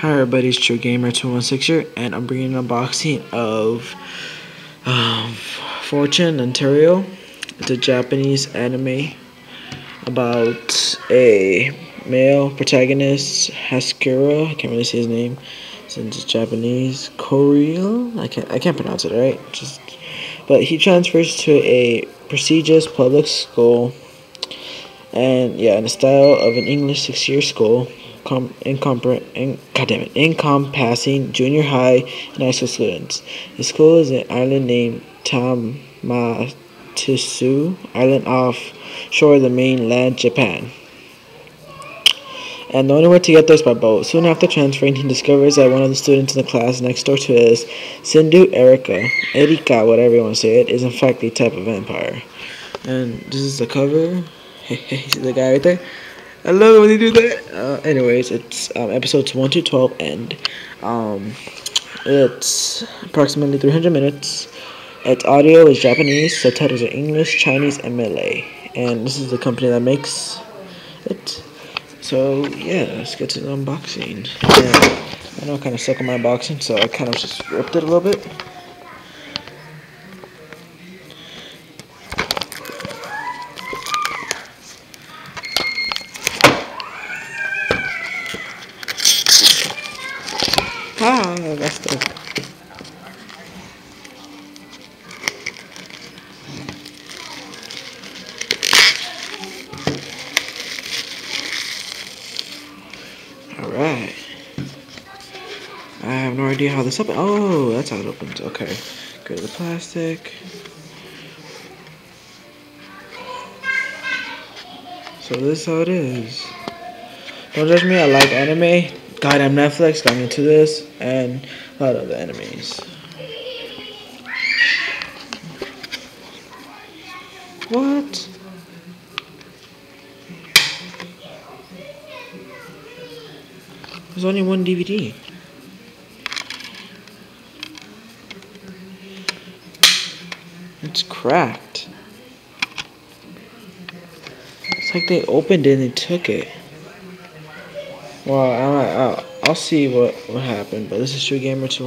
Hi everybody, it's True Gamer 216 here, and I'm bringing an unboxing of um, Fortune Arterial. It's a Japanese anime about a male protagonist, Hasekura. I can't really see his name since it's Japanese. Koreal? I can't I can't pronounce it right. Just but he transfers to a prestigious public school, and yeah, in the style of an English six-year school com- incompre- in- it, encompassing junior high and high school students. The school is an island named Tamatsu Island off shore of the mainland Japan. And the only way to get there is by boat. Soon after transferring, he discovers that one of the students in the class next door to his, Sendo Erika, Erika, whatever you want to say it, is in fact a type of vampire. And this is the cover. See the guy right there? I love it when they do that. Uh, anyways, it's um, episodes 1 to 12, and um, it's approximately 300 minutes. Its audio is Japanese, subtitles are English, Chinese, and Malay. And this is the company that makes it. So, yeah, let's get to the unboxing. I know I kind of suck on my unboxing, so I kind of just ripped it a little bit. Ah, that's the. Alright. I have no idea how this opens. Oh, that's how it opens. Okay. Go to the plastic. So this is how it is. Don't judge me, I like anime. Goddamn Netflix got me into this and a lot of other enemies. What? There's only one DVD. It's cracked. It's like they opened it and they took it. Well, I, I, I'll see what, what happened, but this is True Gamer 216.